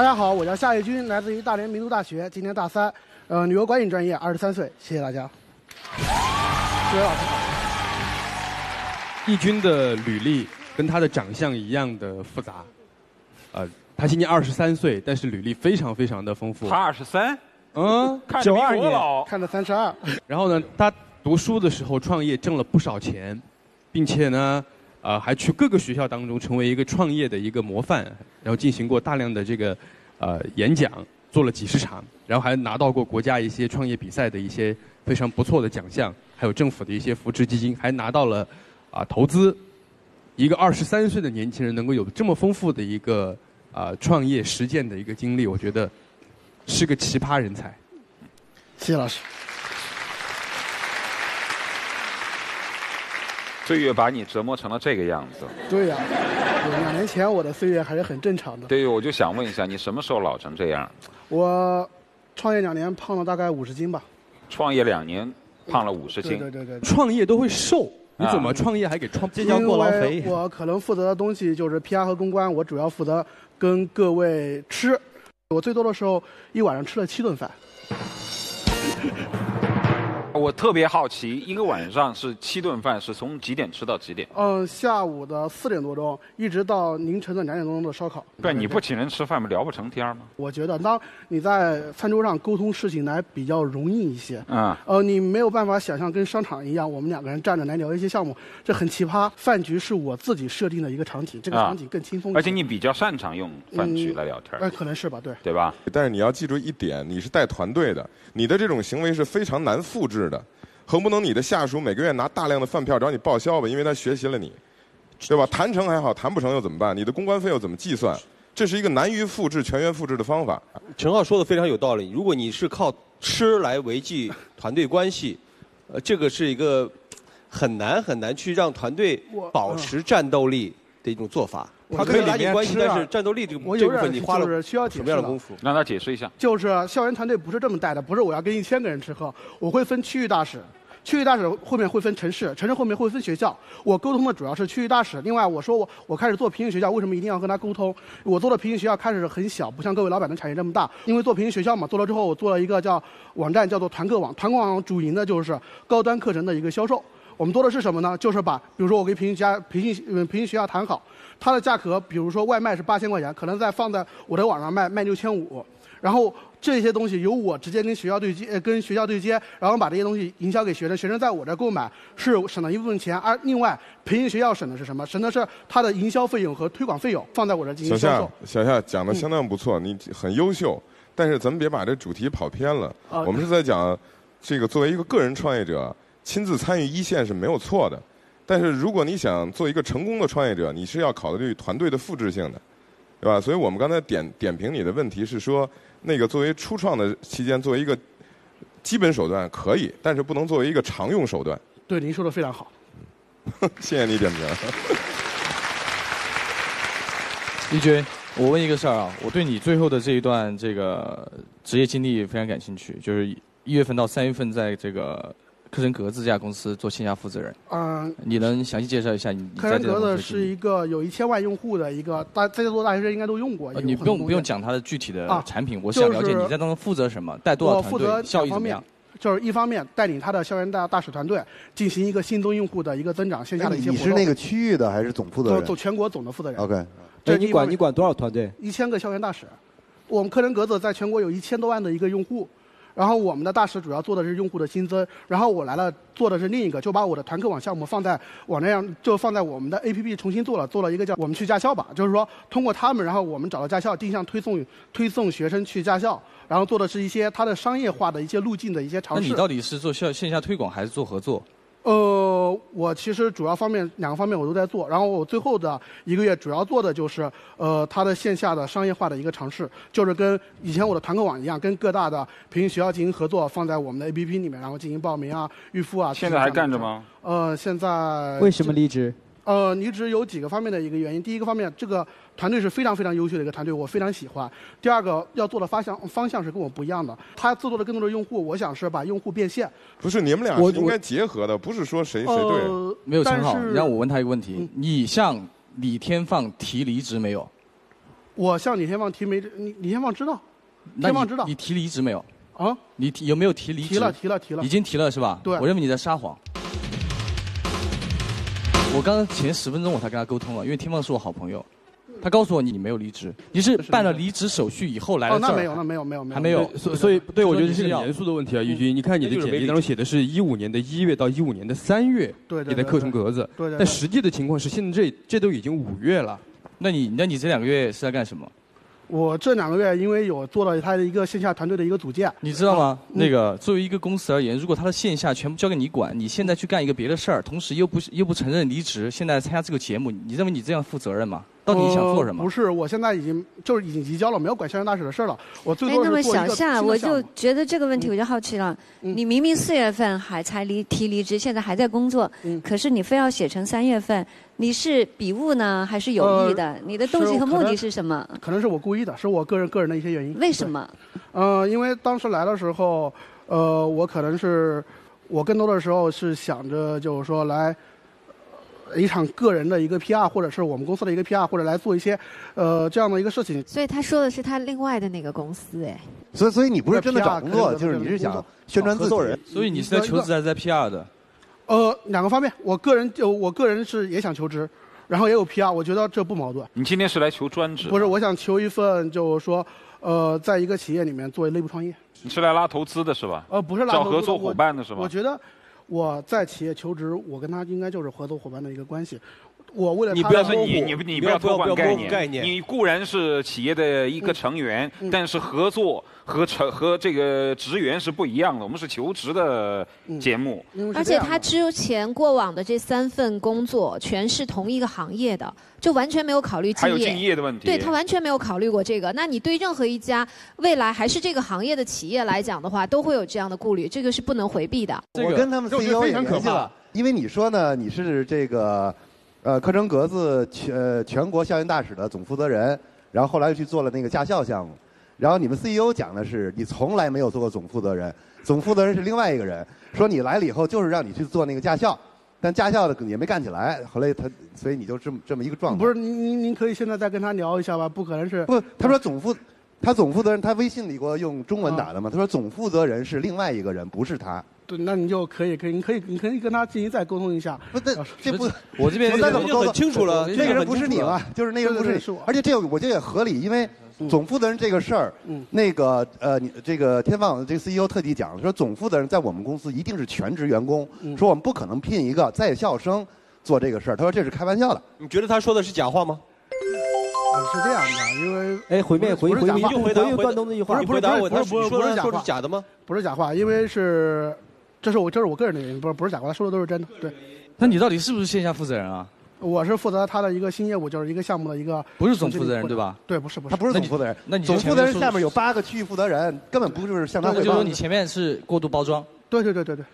大家好，我叫夏叶军，来自于大连民族大学，今年大三，呃，旅游管理专业，二十三岁，谢谢大家。各位老师好。易军的履历跟他的长相一样的复杂，呃，他今年二十三岁，但是履历非常非常的丰富。他二十三，嗯，看着比我老。看着三十二。然后呢，他读书的时候创业挣了不少钱，并且呢，呃，还去各个学校当中成为一个创业的一个模范，然后进行过大量的这个呃演讲，做了几十场，然后还拿到过国家一些创业比赛的一些非常不错的奖项，还有政府的一些扶持基金，还拿到了啊投资。一个二十三岁的年轻人能够有这么丰富的一个啊创业实践的一个经历，我觉得是个奇葩人才。谢谢老师。岁月把你折磨成了这个样子。对呀、两年前我的岁月还是很正常的。对，我就想问一下，你什么时候老成这样？我创业两年，胖了大概五十斤吧。创业两年，胖了五十斤。对对对对。创业都会瘦，你怎么啊创业还给创？这因为我可能负责的东西就是 PR 和公关，我主要负责跟各位吃。我最多的时候一晚上吃了七顿饭。我特别好奇，一个晚上是七顿饭，是从几点吃到几点？嗯，下午的四点多钟，一直到凌晨的两点多钟的烧烤。不是你不请人吃饭吗？聊不成天吗？我觉得，当你在餐桌上沟通事情来比较容易一些。嗯，呃，你没有办法想象跟商场一样，我们两个人站着来聊一些项目，这很奇葩。饭局是我自己设定的一个场景，这个啊场景更轻松。而且你比较擅长用饭局来聊天。呃，可能是吧，对。对吧？但是你要记住一点，你是带团队的，你的这种行为是非常难复制的，横不能你的下属每个月拿大量的饭票找你报销吧，因为他学习了你，对吧？谈成还好，谈不成又怎么办？你的公关费又怎么计算？这是一个难于复制、全员复制的方法。陈浩说的非常有道理。如果你是靠吃来维系团队关系，呃，这个是一个很难很难去让团队保持战斗力的一种做法。他可以拉近关系，但是战斗力这个我有点这部分你花就是需要了解释了什么样的功夫？让他解释一下。就是校园团队不是这么带的，不是我要跟一千个人吃喝，我会分区域大使，区域大使后面会分城市，城市后面会分学校。我沟通的主要是区域大使。另外，我说我我开始做培训学校，为什么一定要跟他沟通？我做的培训学校开始很小，不像各位老板的产业这么大。因为做培训学校嘛，做了之后，我做了一个叫网站，叫做团购网。团购网主营的就是高端课程的一个销售。我们做的是什么呢？就是把，比如说我跟培训家、培训嗯培训学校谈好，它的价格，比如说外卖是八千块钱，可能在放在我的网上卖卖六千五，然后这些东西由我直接跟学校对接，呃跟学校对接，然后把这些东西营销给学生，学生在我这购买是省了一部分钱，而另外培训学校省的是什么？省的是它的营销费用和推广费用，放在我这进小夏行销售。，小夏讲的相当不错，你很优秀，但是咱们别把这主题跑偏了。啊我们是在讲，这个作为一个个人创业者，亲自参与一线是没有错的。但是如果你想做一个成功的创业者，你是要考虑团队的复制性的，对吧？所以我们刚才点点评你的问题是说，那个作为初创的期间，作为一个基本手段可以，但是不能作为一个常用手段。对，您说的非常好。谢谢你点评。丽君，我问一个事儿啊，我对你最后的这一段这个职业经历非常感兴趣，就是一月份到三月份在这个科森格子这家公司做线下负责人，嗯，你能详细介绍一下你科人格子？是一个有一千万用户的一个大，在座大学生应该都用过。呃你不用不用讲它的具体的啊产品，我想了解你在当中负责什么，带多少团我负责队，效益方面怎么样？，就是一方面带领他的校园大大使团队进行一个新增用户的一个增长，线下的一些活动。你是那个区域的还是总负责人走走全国总的负责人。？OK，这哎，你管你管多少团队？一千个校园大使，我们科人格子在全国有一千多万的一个用户，然后我们的大使主要做的是用户的新增，然后我来了做的是另一个，就把我的团课网项目放在网站上，就放在我们的 APP 重新做了，做了一个叫我们去驾校吧，就是说通过他们，然后我们找到驾校，定向推送推送学生去驾校，然后做的是一些它的商业化的一些路径的一些尝试。那你到底是做线线下推广还是做合作？呃，我其实主要方面两个方面我都在做，然后我最后的一个月主要做的就是呃它的线下的商业化的一个尝试，就是跟以前我的团购网一样，跟各大的培训学校进行合作，放在我们的 APP 里面，然后进行报名啊、预付啊。现在还干着吗？呃，现在为什么离职？呃，离职有几个方面的一个原因。第一个方面，这个团队是非常非常优秀的一个团队，我非常喜欢。第二个，要做的方向方向是跟我不一样的。他制作的更多的用户，我想是把用户变现。不是你们俩应该结合的，不是说谁谁对。呃，没有陈好，但让我问他一个问题：你向李天放提离职没有？我向李天放提没，李李天放知道，那天放知道你你提离职没有？啊？你提有没有提离职？提了提了提了已经提了是吧？对我认为你在撒谎。我刚刚前十分钟我才跟他沟通了，因为天放是我好朋友，他告诉我你你没有离职，你是办了离职手续以后来哦，了这儿。那没有，那没有，没有，没有，还没有。对，所所以对我觉得这是个严肃的问题啊，玉军。你看你的简历当中写的是一五年的一月到一五年的三月，对对对你的课程格子，对对对。但实际的情况是现在这这都已经五月了。那你那你这两个月是在干什么？我这两个月因为有做了他的一个线下团队的一个组建，你知道吗？嗯那个作为一个公司而言，如果他的线下全部交给你管，你现在去干一个别的事儿，同时又不又不承认离职，现在参加这个节目，你认为你这样负责任吗？到底想做什么呃不？是，我现在已经就是已经移交了，没有管校园大使的事儿了。我最哎，那么多是做一个小夏，我就觉得这个问题我就好奇了。嗯你明明四月份还才离提离职，现在还在工作，嗯可是你非要写成三月份，你是笔误呢，还是有意的？你的动机和目的是什么？可能是我故意的，是我个人个人的一些原因。为什么？呃，因为当时来的时候，呃，我可能是我更多的时候是想着就是说来。呃一场个人的一个 PR，或者是我们公司的一个 PR，或者来做一些，呃，这样的一个事情。所以他说的是他另外的那个公司，哎，所以所以你不是真的找工作，就是你是想宣传自己。所以你是在求职还是在 PR 的？呃，两个方面，我个人就我个人是 也想求职，然后也有 PR，我觉得这不矛盾。你今天是来求专职？不是，我想求一份，就是说，呃，在一个企业里面作为内部创业。你是来拉投资的是吧？呃，不是拉投资找合作伙伴的是吧？我觉得我在企业求职，我跟他应该就是合作伙伴的一个关系。我为了你他不要说你你你不要偷换概念你固然是企业的一个成员，嗯但是合作和成和这个职员是不一样的。我们是求职的节目，而且他之前过往的这三份工作全是同一个行业的，就完全没有考虑还有敬业。的问题。对他完全没有考虑过这个。那你对任何一家未来还是这个行业的企业来讲的话，都会有这样的顾虑，这个是不能回避的。我跟他们 CEO 也联系了，因为你说呢，你是这个呃课程格子全呃全国校园大使的总负责人，然后后来又去做了那个驾校项目，然后你们 CEO 讲的是你从来没有做过总负责人，总负责人是另外一个人，说你来了以后就是让你去做那个驾校。但驾校的也没干起来，后来他，所以你就这么这么一个状态。不是您您您可以现在再跟他聊一下吧？不可能是不，他说总负，他总负责人，他微信里给我用中文打的嘛。他说总负责人是另外一个人，不是他。对，那你就可以可以，你可以你可以跟他进行再沟通一下。不，这这不，我这边再怎么沟通很清楚了那个人不是你嘛？就是那个人不是你，而且这个我觉得也合理，因为总负责人这个事儿，那个呃，你这个天放这个 CEO 特地讲了，说总负责人在我们公司一定是全职员工，说我们不可能聘一个在校生做这个事儿。他说这是开玩笑的。你觉得他说的是假话吗？呃是这样的，因为哎回面回不是假话回回应段东那句话不是不是你回答我不是不是他说的不是假话说是假的吗？不是假话，因为是这是我这是我个人的原因，不是不是假话，他说的都是真的。对，那你到底是不是线下负责人啊？我是负责他的一个新业务，就是一个项目的一个不是总负责人对吧？对，不是不是，他不是总负责人，那你总负责人下面有八个区域负责人，根本不就是向他汇报那就说。你前面是过度包装。对对对对对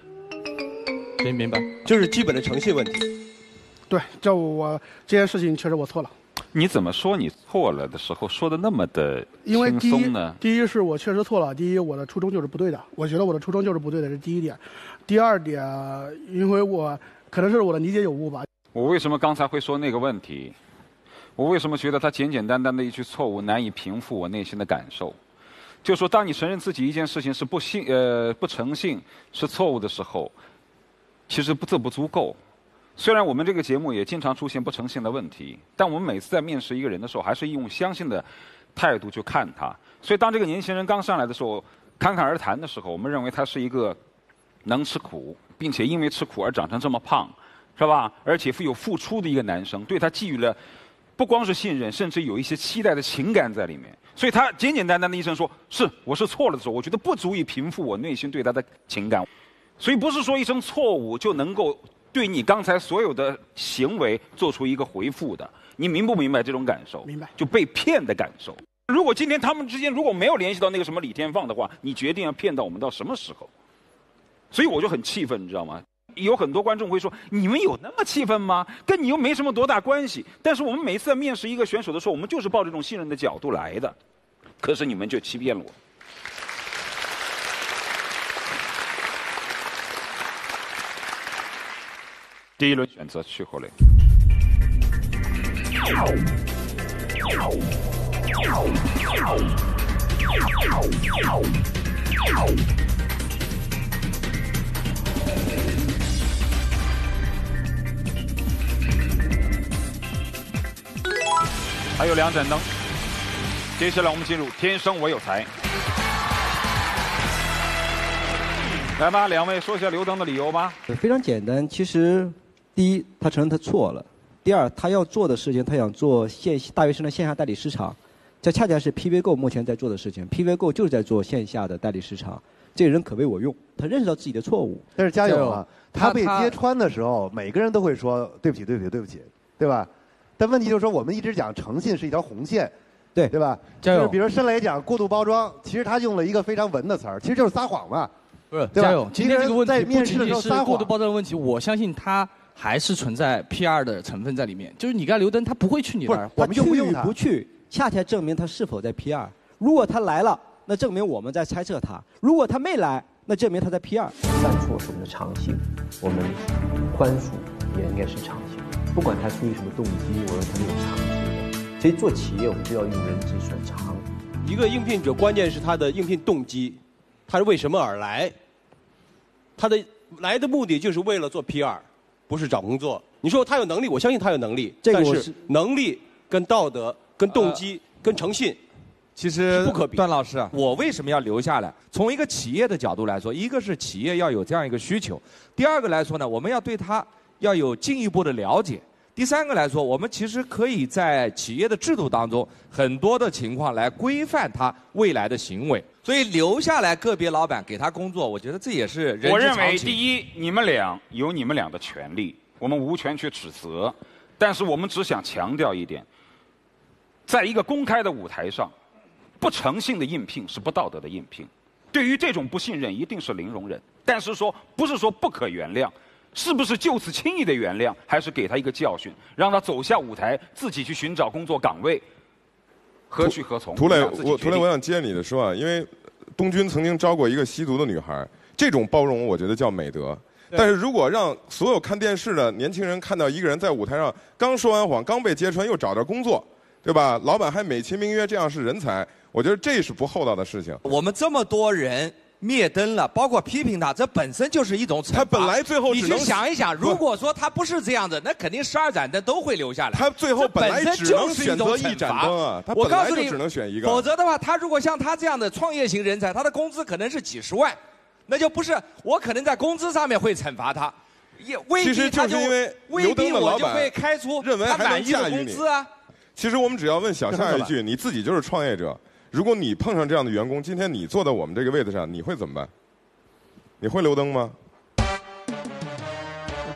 明明白，就是基本的诚信问题。对，这我这件事情确实我错了。你怎么说你错了的时候说的那么的轻因为第一松呢？，第一是我确实错了，第一我的初衷就是不对的，我觉得我的初衷就是不对的，这是第一点。第二点，因为我可能是我的理解有误吧。我为什么刚才会说那个问题？我为什么觉得他简简单单的一句错误难以平复我内心的感受？就说，当你承认自己一件事情是不信呃不诚信是错误的时候，其实不这不足够。虽然我们这个节目也经常出现不诚信的问题，但我们每次在面试一个人的时候，还是用相信的态度去看他。所以，当这个年轻人刚上来的时候，侃侃而谈的时候，我们认为他是一个能吃苦，并且因为吃苦而长成这么胖，是吧？而且富有付出的一个男生，对他寄予了不光是信任，甚至有一些期待的情感在里面。所以他简简单单的一声说“是我是错了”的时候，我觉得不足以平复我内心对他的情感。所以不是说一声错误就能够对你刚才所有的行为做出一个回复的。你明不明白这种感受？明白。就被骗的感受。如果今天他们之间如果没有联系到那个什么李天放的话，你决定要骗到我们到什么时候？所以我就很气愤，你知道吗？有很多观众会说：“你们有那么气愤吗？跟你又没什么多大关系。”但是我们每次在面试一个选手的时候，我们就是抱着这种信任的角度来的，可是你们就欺骗了我。第一轮选择去火雷。还有两盏灯。接下来我们进入“天生我有才”。来吧，两位说一下留灯的理由吧。非常简单，其实第一，他承认他错了；第二，他要做的事情，他想做线大学生的线下代理市场，这恰恰是 PVGo 目前在做的事情。PVGo 就是在做线下的代理市场，这个人可为我用，他认识到自己的错误。但是加油啊！他被揭穿的时候，每个人都会说对不起，对不起，对不起，对吧？但问题就是说，我们一直讲诚信是一条红线，对对吧？加油就是比如申磊讲过度包装，其实他用了一个非常文的词儿，其实就是撒谎嘛。不是，加油！今天这个问题不仅面试的时候撒仅是过度包装的问题，我相信他还是存在 PR 的成分在里面。就是你跟他留灯，他不会去你那儿，他去与不去，恰恰证明他是否在 PR。如果他来了，那证明我们在猜测他；如果他没来，那证明他在 PR。犯错是我们的常性，我们宽恕也应该是常性。不管他出于什么动机，我认为他是有常识的。其实做企业，我们就要用人之所长。一个应聘者，关键是他的应聘动机，他是为什么而来？他的来的目的就是为了做 PR，不是找工作。你说他有能力，我相信他有能力，但是这个我是能力跟道德、跟动机、跟诚信，其实不可比段老师啊，我为什么要留下来？从一个企业的角度来说，一个是企业要有这样一个需求，第二个来说呢，我们要对他要有进一步的了解。第三个来说，我们其实可以在企业的制度当中很多的情况来规范他未来的行为。所以留下来个别老板给他工作，我觉得这也是人之我认为，第一，你们俩有你们俩的权利，我们无权去指责，但是我们只想强调一点，在一个公开的舞台上，不诚信的应聘是不道德的应聘。对于这种不信任，一定是零容忍。但是说不是说不可原谅，是不是就此轻易的原谅，还是给他一个教训，让他走下舞台，自己去寻找工作岗位，何去何从？涂磊，我涂磊，我想接你的说啊，因为东军曾经招过一个吸毒的女孩，这种包容我觉得叫美德。但是如果让所有看电视的年轻人看到一个人在舞台上刚说完谎，刚被揭穿，又找到工作，对吧？老板还美其名曰这样是人才，我觉得这是不厚道的事情。我们这么多人灭灯了，包括批评他，这本身就是一种惩罚。他本来最后你去想一想，如果说他不是这样子，那肯定十二盏灯都会留下来。他最后本来身只能就是一种选择一盏惩罚灯啊他本来就我告诉你，只能选一个否则的话，他如果像他这样的创业型人才，他的工资可能是几十万，那就不是我可能在工资上面会惩罚他，也未其实必他就是因为未必我就会开出他满意的工资啊。其实我们只要问小夏一句：你自己就是创业者，如果你碰上这样的员工，今天你坐在我们这个位子上，你会怎么办？你会留灯吗？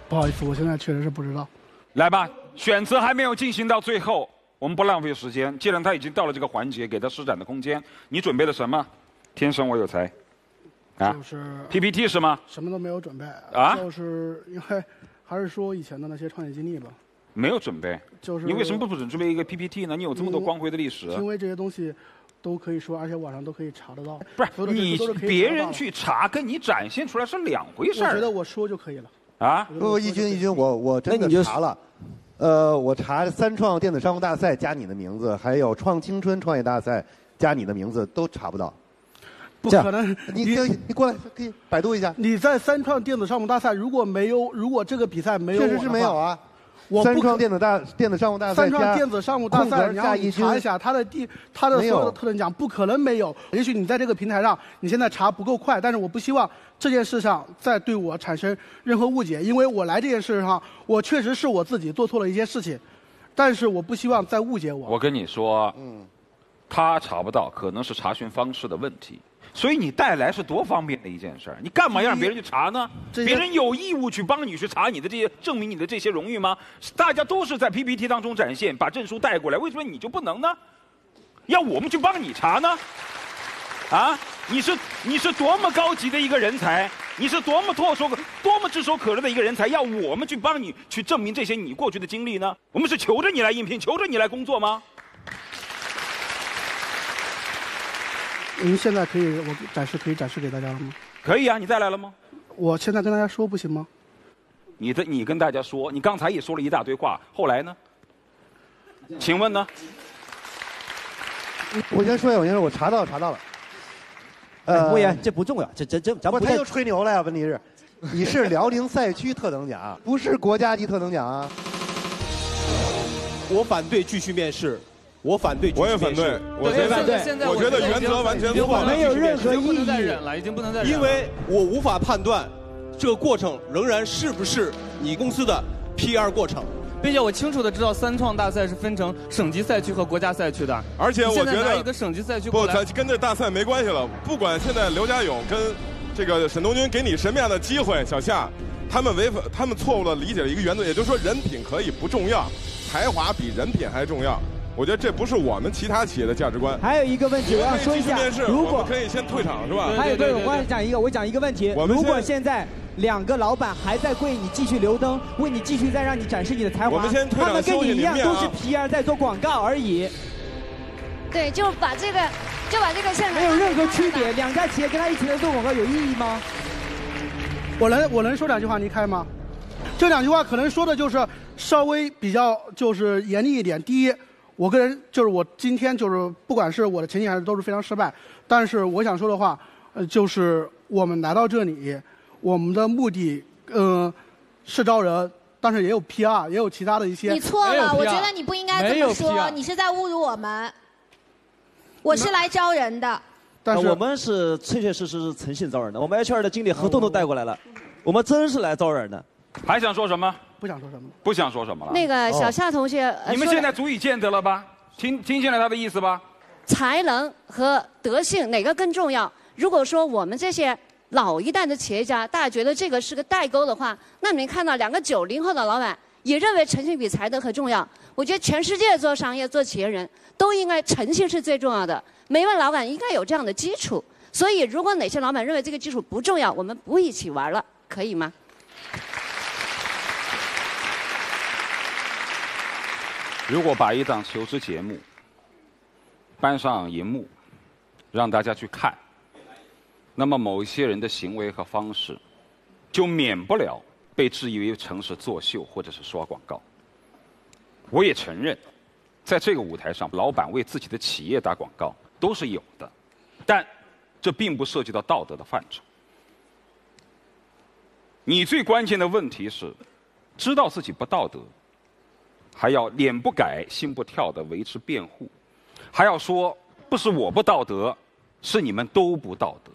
不好意思，我现在确实是不知道。来吧，选择还没有进行到最后，我们不浪费时间。既然他已经到了这个环节，给他施展的空间。你准备了什么？天生我有才，啊就是 PPT 是吗？什么都没有准备啊就是因为还是说以前的那些创业经历吧。没有准备。就是你为什么不准准备一个 PPT 呢？你有这么多光辉的历史。因为这些东西都可以说，而且网上都可以查得到。不是你别人去查，跟你展现出来是两回事儿我觉得我说就可以了。啊。不不，义军义军，我我真那你查了，呃，我查三创电子商务大赛加你的名字，还有创青春创业大赛加你的名字都查不到。不可能！你你你过来，可以百度一下。你在三创电子商务大赛如果没有，如果这个比赛没有，确实是没有啊。三我不可创电子大电子商务大赛三创电子商务大赛，然后你查一下他的第他的所有有的特等奖，不可能没有。也许你在这个平台上，你现在查不够快，但是我不希望这件事上再对我产生任何误解，因为我来这件事上，我确实是我自己做错了一些事情，但是我不希望再误解我。我跟你说，嗯，他查不到，可能是查询方式的问题。所以你带来是多方便的一件事儿，你干嘛要让别人去查呢？别人有义务去帮你去查你的这些，证明你的这些荣誉吗？大家都是在 PPT 当中展现，把证书带过来，为什么你就不能呢？要我们去帮你查呢？啊，你是你是多么高级的一个人才，你是多么唾手多么炙手可热的一个人才，要我们去帮你去证明这些你过去的经历呢？我们是求着你来应聘，求着你来工作吗？您现在可以我展示可以展示给大家了吗？可以啊，你带来了吗？我现在跟大家说不行吗？你的你跟大家说，你刚才也说了一大堆话，后来呢？请问呢？我先说一下，我先说，我查到了查到了，呃莫言，这不重要，这这这咱不在不他又吹牛了呀？问题是，你是辽宁赛区特等奖，不是国家级特等奖啊。我反对继续面试，我反对我也。反对我觉得反对现在我觉得原则完全错了没有任何已经不能意义再忍了，已经不能再忍了。因为我无法判断这个过程仍然是不是你公司的 PR 过程。并且我清楚的知道三创大赛是分成省级赛区和国家赛区的，而且我觉得拿一个省级赛区不，咱跟这大赛没关系了。不管现在刘家勇跟这个沈东军给你什么样的机会，小夏，他们违反，他们错误的理解了一个原则，也就是说人品可以不重要，才华比人品还重要。我觉得这不是我们其他企业的价值观。还有一个问题，我要说一下如果可以先退场是吧？还有对，我想讲一个，我讲一个问题。如我们现果现在两个老板还在为你继续留灯，为你继续再让你展示你的才华，我们先退场他们跟你一样都是 PR 在做广告而已，对，就把这个就把这个现场没有任何区别。两家企业跟他一起在做广告有意义吗？我能我能说两句话离开吗？这两句话可能说的就是稍微比较就是严厉一点。第一，我个人就是我今天就是不管是我的前景还是都是非常失败，但是我想说的话，呃，就是我们来到这里，我们的目的，呃，是招人，但是也有 PR，也有其他的一些。你错了，我觉得你不应该这么说，你是在侮辱我们。我是来招人的。但是我们是确确实实是诚信招人的，我们 HR 的经理合同都带过来了，我们真是来招人的。还想说什么？不想说什么了。不想说什么了。那个小夏同学，呃你们说的现在足以见得了吧？听听清了他的意思吧？才能和德性哪个更重要？如果说我们这些老一代的企业家，大家觉得这个是个代沟的话，那你们看到两个九零后的老板也认为诚信比才德很重要。我觉得全世界做商业、做企业人都应该诚信是最重要的，每位老板应该有这样的基础。所以，如果哪些老板认为这个基础不重要，我们不一起玩了，可以吗？如果把一档求职节目搬上荧幕，让大家去看，那么某一些人的行为和方式，就免不了被质疑为城市作秀或者是刷广告。我也承认，在这个舞台上，老板为自己的企业打广告都是有的，但这并不涉及到道德的范畴。你最关键的问题是，知道自己不道德，还要脸不改心不跳的维持辩护，还要说不是我不道德，是你们都不道德。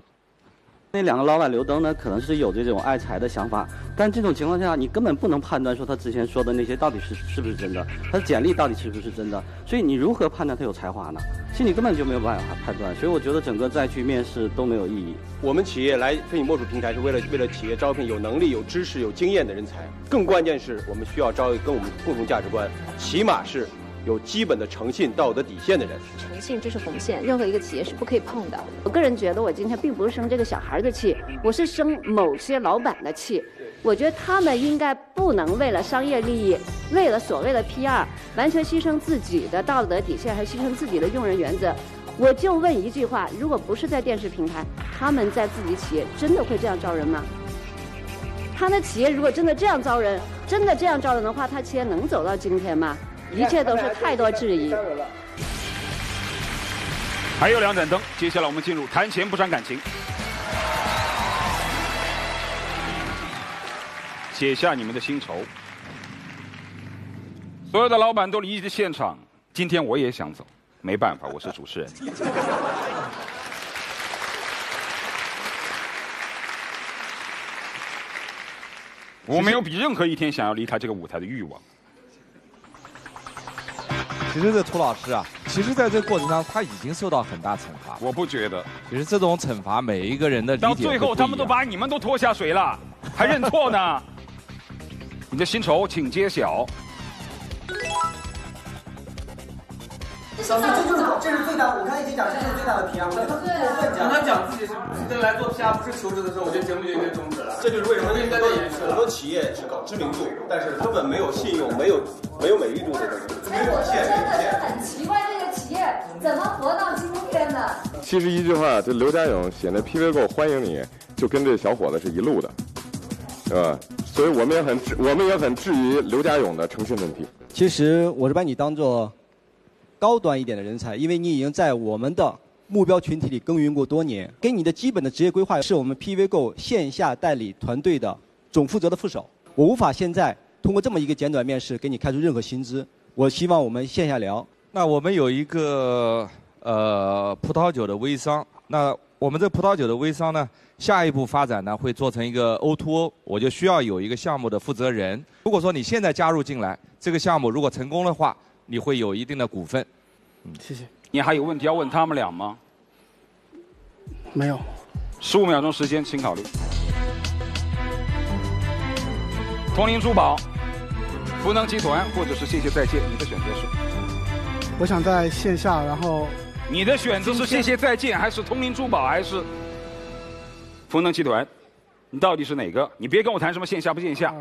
那两个老板刘登呢，可能是有这种爱财的想法，但这种情况下，你根本不能判断说他之前说的那些到底是是不是真的，他的简历到底是不是真的，所以你如何判断他有才华呢？其实你根本就没有办法判断，所以我觉得整个再去面试都没有意义。我们企业来飞影墨水平台是为了为了企业招聘有能力、有知识、有经验的人才，更关键是我们需要招一个跟我们共同价值观，起码是有基本的诚信、道德底线的人。诚信这是红线，任何一个企业是不可以碰的。我个人觉得，我今天并不是生这个小孩的气，我是生某些老板的气。我觉得他们应该不能为了商业利益，为了所谓的 PR，完全牺牲自己的道德底线，还牺牲自己的用人原则。我就问一句话：如果不是在电视平台，他们在自己企业真的会这样招人吗？他的企业如果真的这样招人，真的这样招人的话，他企业能走到今天吗？一切都是太多质疑。还有两盏灯，接下来我们进入谈钱不伤感情。写下你们的薪酬。所有的老板都离开现场，今天我也想走，没办法，我是主持人。我没有比任何一天想要离开这个舞台的欲望。其实这涂老师啊，其实在这个过程当中，他已经受到很大惩罚。我不觉得。其实这种惩罚，每一个人的理解到最后，他们都把你们都拖下水了，还认错呢？你的薪酬请揭晓。小哥，这就是这是最大，我刚才已经讲这是最大的 PR，我觉得他过分讲。他讲自己是真来做 PR 不是求职的时候，我觉得节目就应该终止了。这就是为什么应该在很多企业只搞知名度，但是根本没有信用，没有没有美誉度这个。哎，我真的是很奇怪，这个企业怎么活到今天的？其实一句话，这刘家勇写那 PV 购欢迎你，就跟这小伙子是一路的，是吧？所以我们也很质我们也很质疑刘家勇的诚信问题。其实我是把你当做高端一点的人才，因为你已经在我们的目标群体里耕耘过多年，给你的基本的职业规划是我们 PV Go 线下代理团队的总负责的副手。我无法现在通过这么一个简短面试给你开出任何薪资。我希望我们线下聊。那我们有一个呃葡萄酒的微商，那我们这葡萄酒的微商呢，下一步发展呢会做成一个 O2O，我就需要有一个项目的负责人。如果说你现在加入进来，这个项目如果成功的话，你会有一定的股份。谢谢。你还有问题要问他们俩吗？没有。十五秒钟时间，请考虑。铜陵珠宝、福能集团，或者是谢谢再见，你的选择是？我想在线下，然后你的选择是谢谢再见，还是铜陵珠宝，还是福能集团？你到底是哪个？你别跟我谈什么线下不线下，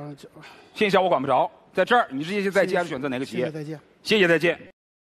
线下我管不着。在这儿，你是谢谢再见，还是选择哪个企业？谢谢再见。谢谢再见。